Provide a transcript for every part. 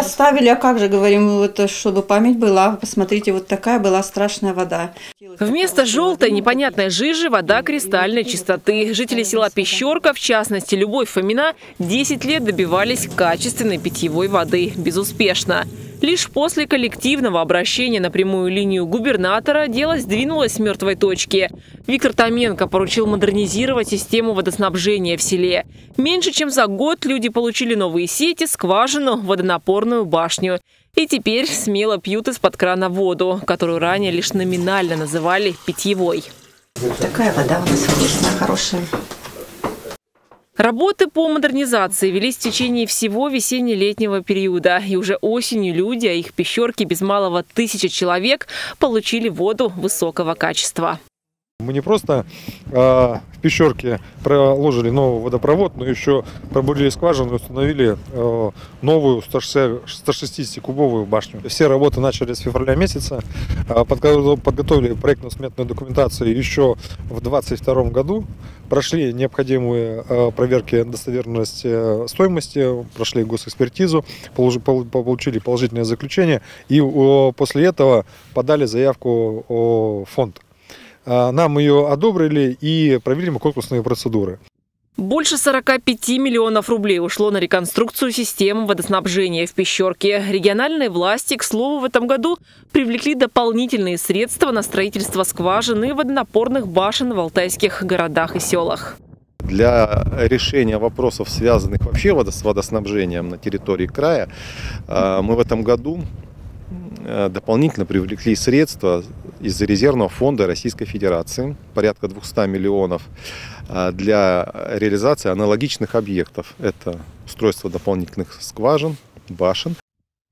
Оставили, а как же, говорим, вот, чтобы память была. Посмотрите, вот такая была страшная вода. Вместо желтой непонятной жижи вода кристальной чистоты. Жители села Пещерка, в частности Любовь Фомина, 10 лет добивались качественной питьевой воды. Безуспешно. Лишь после коллективного обращения на прямую линию губернатора дело сдвинулось с мертвой точки. Виктор Томенко поручил модернизировать систему водоснабжения в селе. Меньше чем за год люди получили новые сети, скважину, водонапорную башню. И теперь смело пьют из-под крана воду, которую ранее лишь номинально называли питьевой. Такая вода у нас вкусная, хорошая. Работы по модернизации велись в течение всего весенне-летнего периода. И уже осенью люди, а их пещерки без малого тысячи человек, получили воду высокого качества. Мы не просто э, в пещерке проложили новый водопровод, но еще пробурили скважину и установили э, новую 160-кубовую башню. Все работы начали с февраля месяца. Э, подготовили проектно-сметную документацию еще в 2022 году. Прошли необходимые э, проверки достоверности стоимости, прошли госэкспертизу, получили положительное заключение и э, после этого подали заявку в фонд нам ее одобрили и провели мы конкурсные процедуры. Больше 45 миллионов рублей ушло на реконструкцию системы водоснабжения в Пещерке. Региональные власти, к слову, в этом году привлекли дополнительные средства на строительство скважин и водонапорных башен в алтайских городах и селах. Для решения вопросов, связанных вообще с водоснабжением на территории края, а, мы в этом году дополнительно привлекли средства из резервного фонда Российской Федерации, порядка 200 миллионов, э, для реализации аналогичных объектов. Это устройство дополнительных скважин, башен.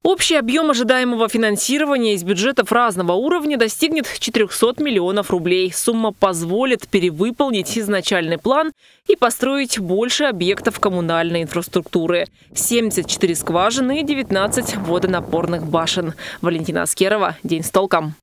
Общий объем ожидаемого финансирования из бюджетов разного уровня достигнет 400 миллионов рублей. Сумма позволит перевыполнить изначальный план и построить больше объектов коммунальной инфраструктуры. 74 скважины и 19 водонапорных башен. Валентина Аскерова. День с толком.